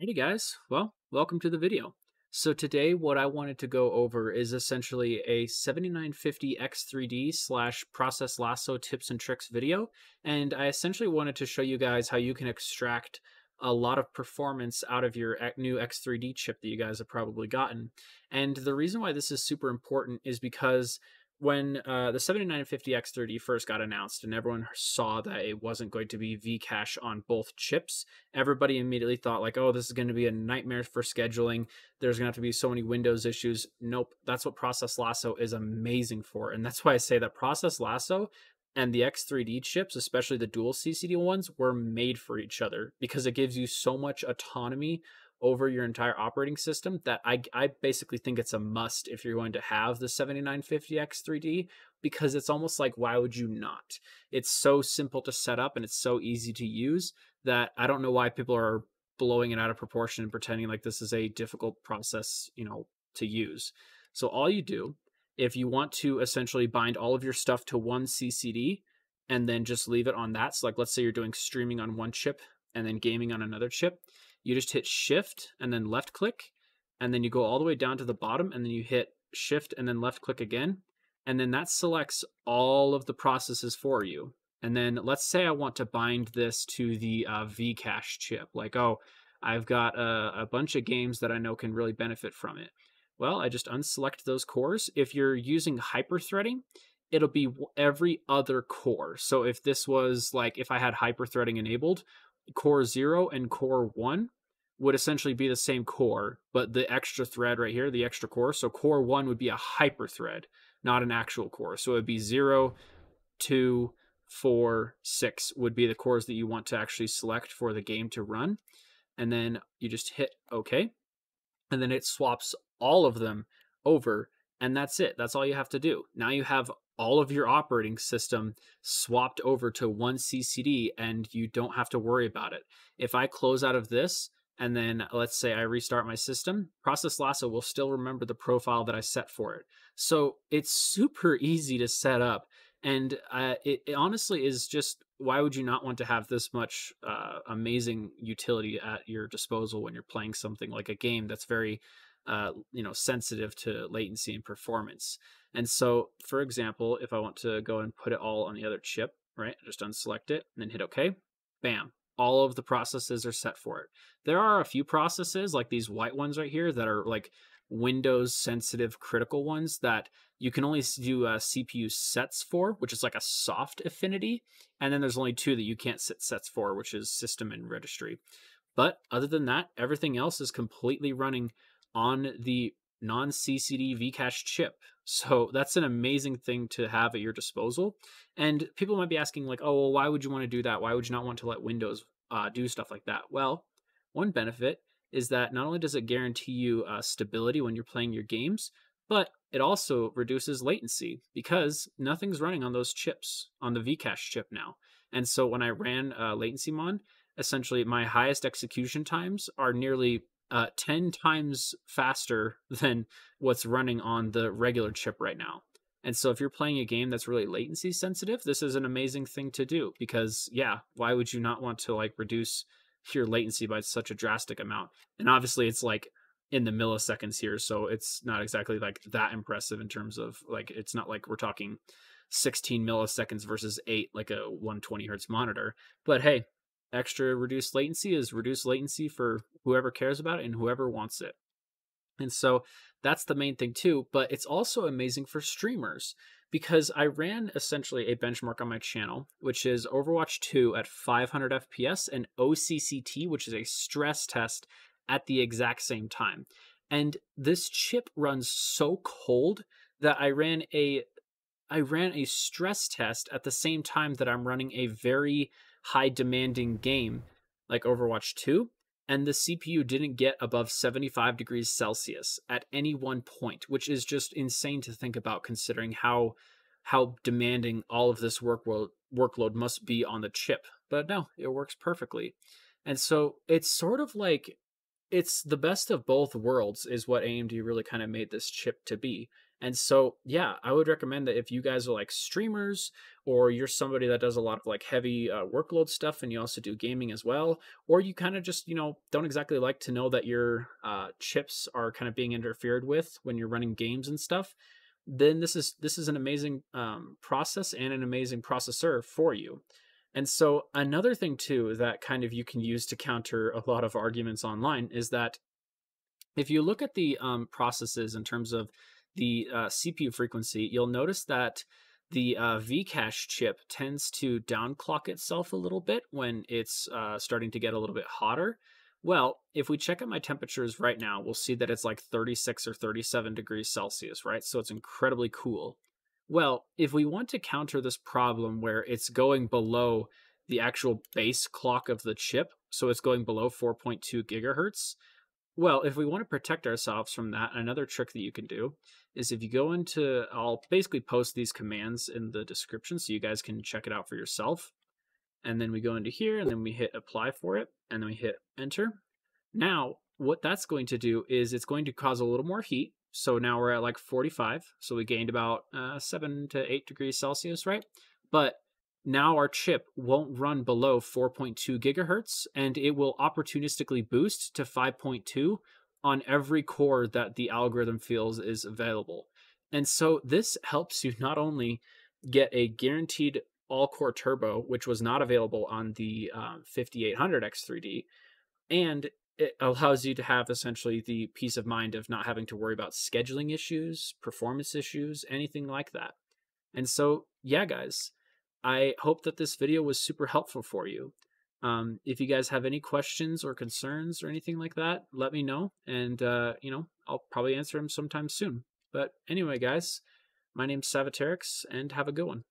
Hey guys, well, welcome to the video. So today what I wanted to go over is essentially a 7950X3D slash process lasso tips and tricks video. And I essentially wanted to show you guys how you can extract a lot of performance out of your new X3D chip that you guys have probably gotten. And the reason why this is super important is because when uh, the 7950X3D first got announced and everyone saw that it wasn't going to be Vcache on both chips, everybody immediately thought like, oh, this is going to be a nightmare for scheduling. There's going to have to be so many Windows issues. Nope, that's what Process Lasso is amazing for. And that's why I say that Process Lasso and the X3D chips, especially the dual CCD ones, were made for each other because it gives you so much autonomy over your entire operating system that I, I basically think it's a must if you're going to have the 7950X3D because it's almost like why would you not? It's so simple to set up and it's so easy to use that I don't know why people are blowing it out of proportion and pretending like this is a difficult process, you know, to use. So all you do if you want to essentially bind all of your stuff to one CCD and then just leave it on that. So like let's say you're doing streaming on one chip and then gaming on another chip you just hit shift and then left click and then you go all the way down to the bottom and then you hit shift and then left click again and then that selects all of the processes for you. And then let's say i want to bind this to the uh, vcache chip like oh i've got a, a bunch of games that i know can really benefit from it. Well i just unselect those cores. If you're using hyperthreading it'll be every other core. So if this was like if i had hyperthreading enabled core 0 and core 1 would essentially be the same core, but the extra thread right here, the extra core. So core one would be a hyper thread, not an actual core. So it would be zero, two, four, six would be the cores that you want to actually select for the game to run. And then you just hit OK. And then it swaps all of them over. And that's it. That's all you have to do. Now you have all of your operating system swapped over to one CCD and you don't have to worry about it. If I close out of this, and then let's say I restart my system, Process Lasso will still remember the profile that I set for it. So it's super easy to set up. And uh, it, it, honestly is just why would you not want to have this much uh, amazing utility at your disposal when you're playing something like a game that's very uh, you know sensitive to latency and performance and so for example if i want to go and put it all on the other chip right just unselect it and then hit ok bam all of the processes are set for it. There are a few processes like these white ones right here that are like Windows sensitive critical ones that you can only do uh, CPU sets for, which is like a soft affinity. And then there's only two that you can't set sets for, which is system and registry. But other than that, everything else is completely running on the non CCD Vcache chip. So that's an amazing thing to have at your disposal. And people might be asking, like, oh, well, why would you want to do that? Why would you not want to let Windows uh, do stuff like that? Well, one benefit is that not only does it guarantee you uh, stability when you're playing your games, but it also reduces latency because nothing's running on those chips, on the Vcache chip now. And so when I ran uh, LatencyMon, essentially my highest execution times are nearly uh, 10 times faster than what's running on the regular chip right now. And so if you're playing a game that's really latency sensitive, this is an amazing thing to do because yeah, why would you not want to like reduce your latency by such a drastic amount? And obviously it's like in the milliseconds here, so it's not exactly like that impressive in terms of like it's not like we're talking 16 milliseconds versus 8 like a 120 hertz monitor. But hey, extra reduced latency is reduced latency for whoever cares about it and whoever wants it. And so that's the main thing too, but it's also amazing for streamers because I ran essentially a benchmark on my channel, which is Overwatch 2 at 500 FPS and OCCT, which is a stress test at the exact same time. And this chip runs so cold that I ran a I ran a stress test at the same time that I'm running a very high demanding game like Overwatch 2, and the CPU didn't get above 75 degrees Celsius at any one point, which is just insane to think about considering how how demanding all of this work workload must be on the chip. But no, it works perfectly. And so it's sort of like it's the best of both worlds is what AMD really kind of made this chip to be. And so, yeah, I would recommend that if you guys are like streamers or you're somebody that does a lot of like heavy uh, workload stuff and you also do gaming as well, or you kind of just, you know, don't exactly like to know that your uh, chips are kind of being interfered with when you're running games and stuff, then this is this is an amazing um, process and an amazing processor for you. And so another thing too that kind of you can use to counter a lot of arguments online is that if you look at the um, processes in terms of the uh, CPU frequency, you'll notice that the uh, Vcache chip tends to downclock itself a little bit when it's uh, starting to get a little bit hotter. Well, if we check out my temperatures right now, we'll see that it's like 36 or 37 degrees Celsius, right? So it's incredibly cool. Well, if we want to counter this problem where it's going below the actual base clock of the chip, so it's going below 4.2 gigahertz, well, if we want to protect ourselves from that, another trick that you can do is if you go into, I'll basically post these commands in the description so you guys can check it out for yourself. And then we go into here and then we hit apply for it and then we hit enter. Now, what that's going to do is it's going to cause a little more heat. So now we're at like 45. So we gained about uh, 7 to 8 degrees Celsius, right? But now our chip won't run below 4.2 gigahertz and it will opportunistically boost to 5.2 on every core that the algorithm feels is available. And so this helps you not only get a guaranteed all core turbo, which was not available on the um, 5800X3D, and it allows you to have essentially the peace of mind of not having to worry about scheduling issues, performance issues, anything like that. And so, yeah, guys, I hope that this video was super helpful for you. Um, if you guys have any questions or concerns or anything like that, let me know. And, uh, you know, I'll probably answer them sometime soon. But anyway, guys, my name's Savitarax, and have a good one.